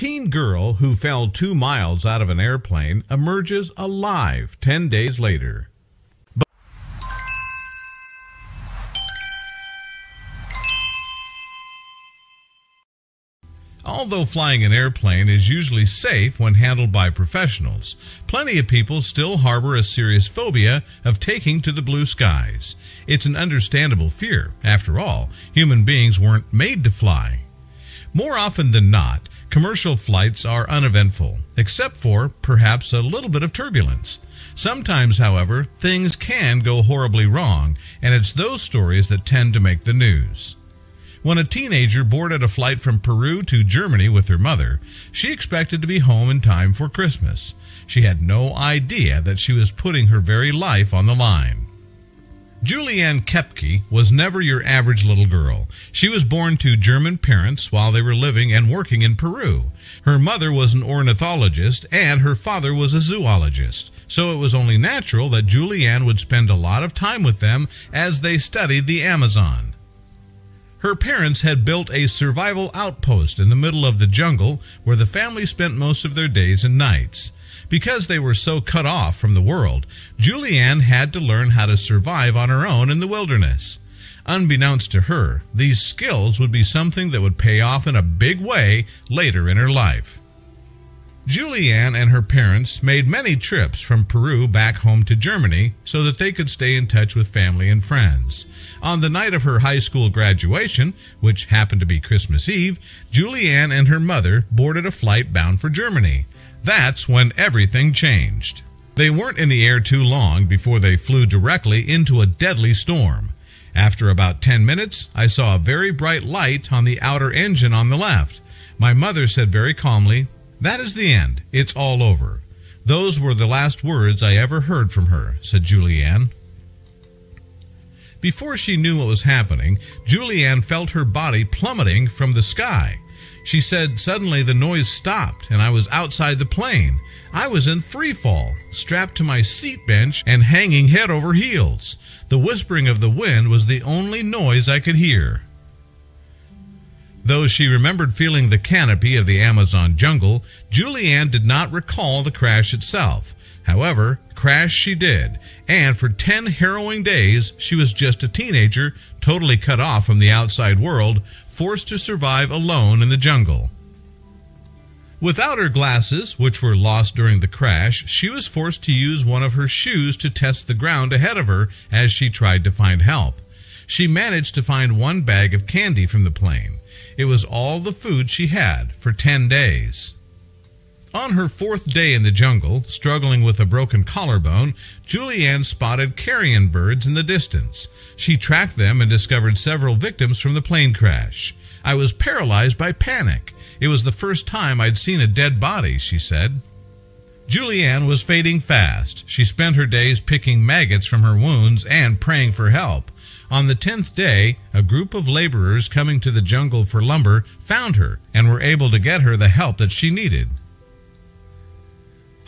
Teen girl who fell two miles out of an airplane emerges alive 10 days later. Although flying an airplane is usually safe when handled by professionals, plenty of people still harbor a serious phobia of taking to the blue skies. It's an understandable fear. After all, human beings weren't made to fly. More often than not, commercial flights are uneventful, except for perhaps a little bit of turbulence. Sometimes, however, things can go horribly wrong, and it's those stories that tend to make the news. When a teenager boarded a flight from Peru to Germany with her mother, she expected to be home in time for Christmas. She had no idea that she was putting her very life on the line. Juliane Koepcke was never your average little girl. She was born to German parents while they were living and working in Peru. Her mother was an ornithologist and her father was a zoologist, so it was only natural that Juliane would spend a lot of time with them as they studied the Amazon. Her parents had built a survival outpost in the middle of the jungle where the family spent most of their days and nights. Because they were so cut off from the world, Juliane had to learn how to survive on her own in the wilderness. Unbeknownst to her, these skills would be something that would pay off in a big way later in her life. Juliane and her parents made many trips from Peru back home to Germany so that they could stay in touch with family and friends. On the night of her high school graduation, which happened to be Christmas Eve, Juliane and her mother boarded a flight bound for Germany. That's when everything changed. They weren't in the air too long before they flew directly into a deadly storm. After about 10 minutes, I saw a very bright light on the outer engine on the left. My mother said very calmly, that is the end. It's all over. Those were the last words I ever heard from her, said Juliane. Before she knew what was happening, Juliane felt her body plummeting from the sky. She said suddenly the noise stopped and I was outside the plane. I was in free fall, strapped to my seat bench and hanging head over heels. The whispering of the wind was the only noise I could hear. Though she remembered feeling the canopy of the Amazon jungle, Juliane did not recall the crash itself. However, crash she did, and for 10 harrowing days she was just a teenager, totally cut off from the outside world, forced to survive alone in the jungle. Without her glasses, which were lost during the crash, she was forced to use one of her shoes to test the ground ahead of her as she tried to find help. She managed to find one bag of candy from the plane. It was all the food she had for 10 days. On her fourth day in the jungle, struggling with a broken collarbone, Juliane spotted carrion birds in the distance. She tracked them and discovered several victims from the plane crash. I was paralyzed by panic. It was the first time I'd seen a dead body, she said. Juliane was fading fast. She spent her days picking maggots from her wounds and praying for help. On the tenth day, a group of laborers coming to the jungle for lumber found her and were able to get her the help that she needed.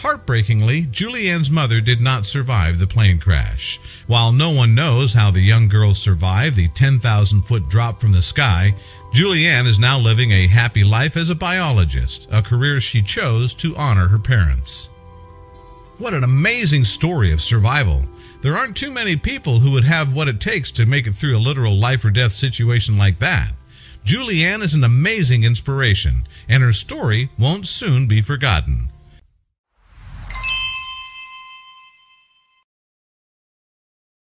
Heartbreakingly, Juliane's mother did not survive the plane crash. While no one knows how the young girl survived the 10,000 foot drop from the sky, Juliane is now living a happy life as a biologist, a career she chose to honor her parents. What an amazing story of survival! There aren't too many people who would have what it takes to make it through a literal life or death situation like that. Juliane is an amazing inspiration, and her story won't soon be forgotten.